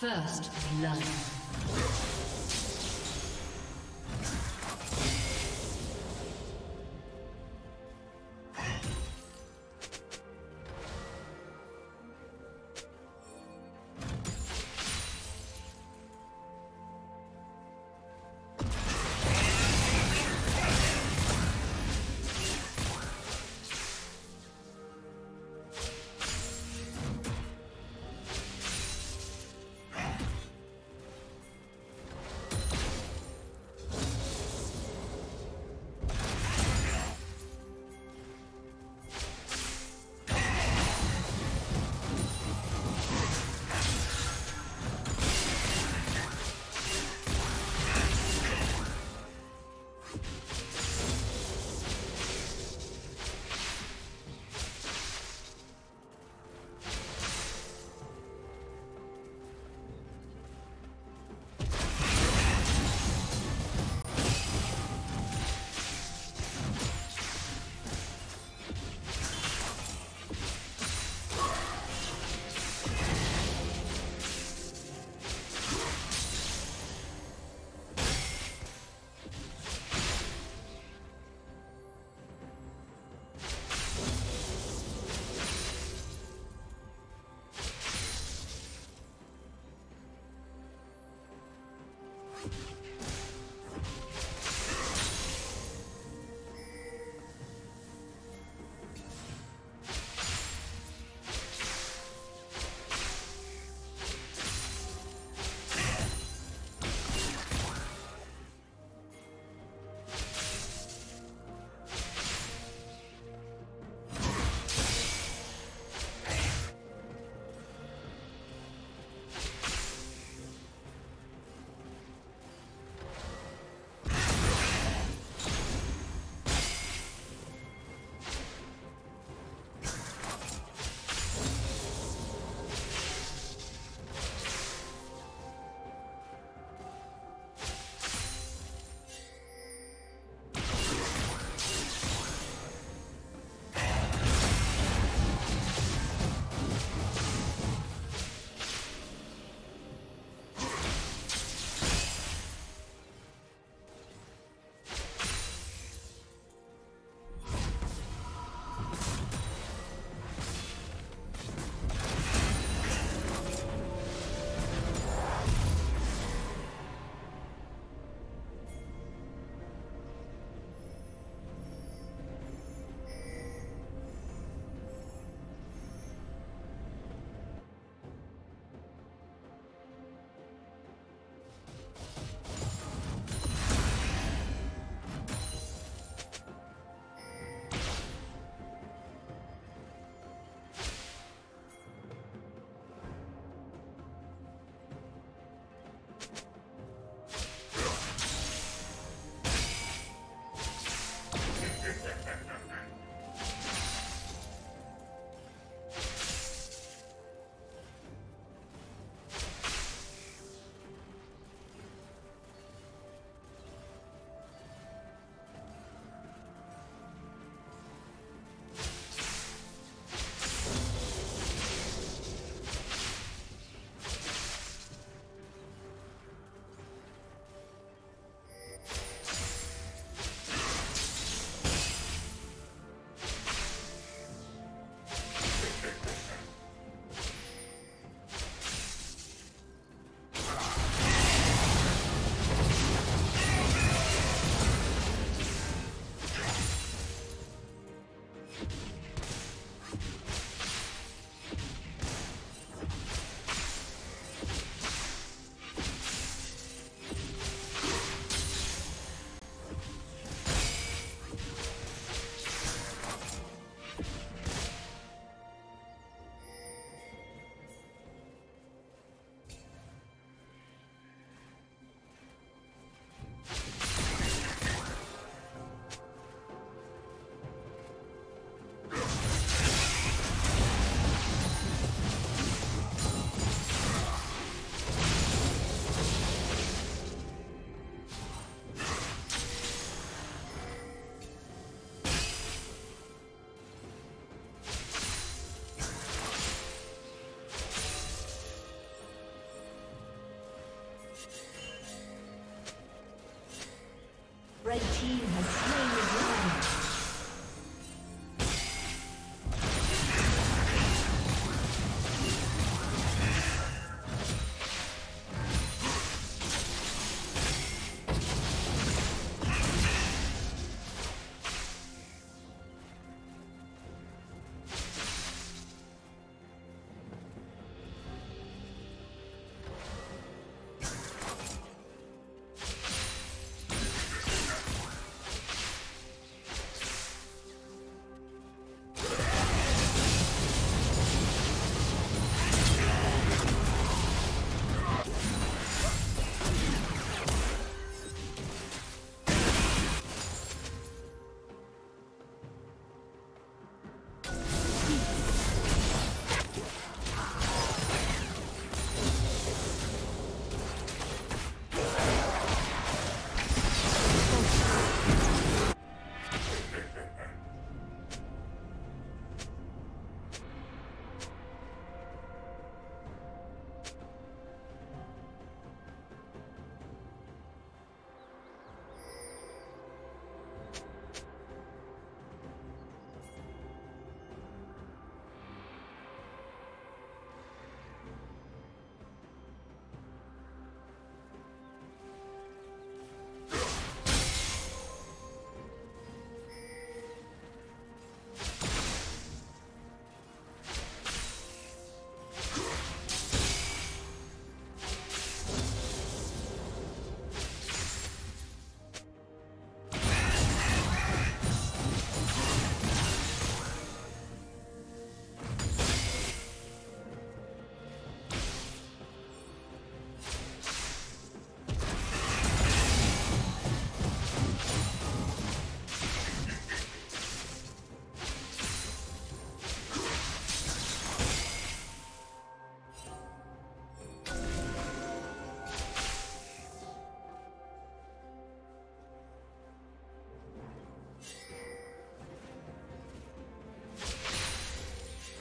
First blood. Red team has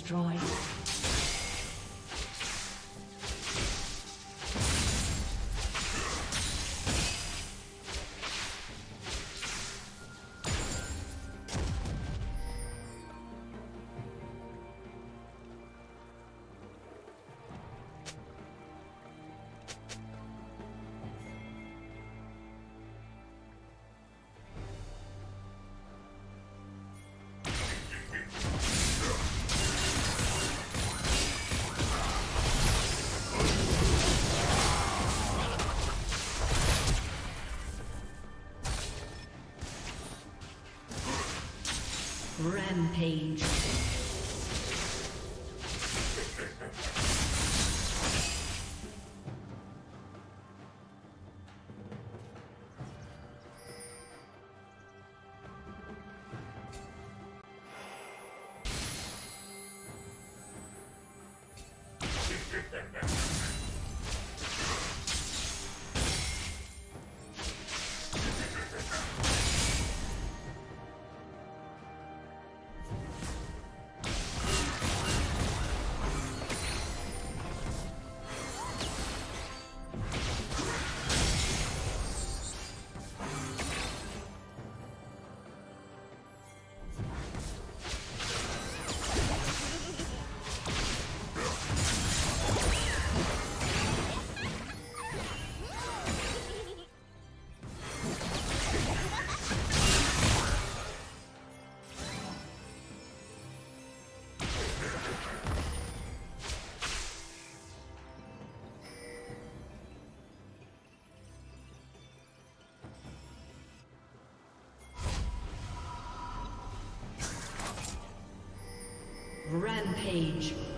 Destroyed. Rampage. Rampage.